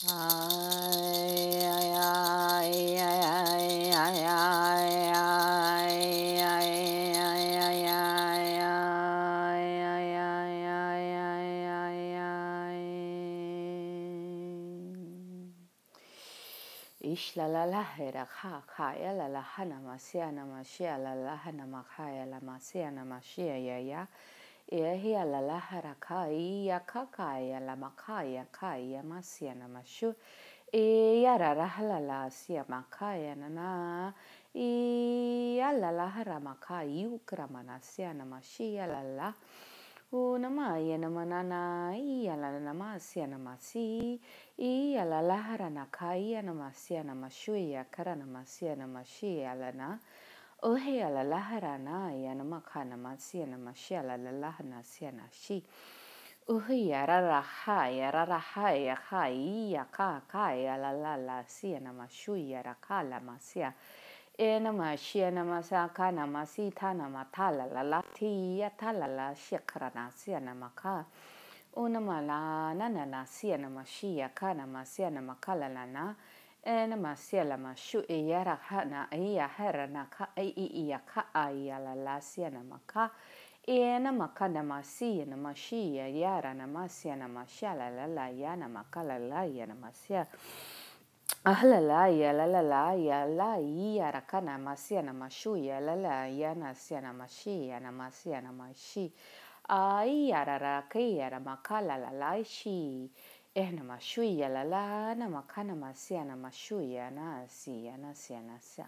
Ishla la la hera ha ha ya la la hana masia na mashia la la hana makaya la masia na mashia ya e he ala la hara kai ia kakai ala makai a kai a masia na mashu. E ia rara hala la sia makai na na. I ala la hara makai u krama sia na mashi ala la. U na ia na mana na i ala na ma na masi. I ala la hara na kai na masia na mashu ia kara na masia na mashi ala na. ohe alalaha rana yana makana masi yana mashi alalalah nasi anashi ohe yara raha yara raha ya kai ya ka ka alalala si yana mashu yara kala masia ena mashi yana masa kana masi tana matala lalati ya talala shikra nasi yana maka una malana nanasi yana mashi ya kana masi yana makala lana na sia na ma ka na ma na ma ka la la na e na ma la ma shu e ya ra ha na e ya ha ra na ka e i i ya ka a ya la la sia na ma ka e na ma ka na ma si na ma shi ya ya ra na ma sia na ma sha la la la ya na ma ka la la ya na ma sia Ahla la ya la la la ya la ya rakana masia na mashu ya la la ya na sia na mashi ya na masia na mashi ai ya ra ra kai ya ra makala la la shi ehnamashuiyalalaana makana masiana mashuiyanasiyanasiyanasa